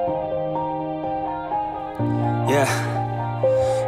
Yeah.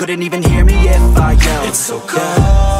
Couldn't even hear me if I yelled. It's so cold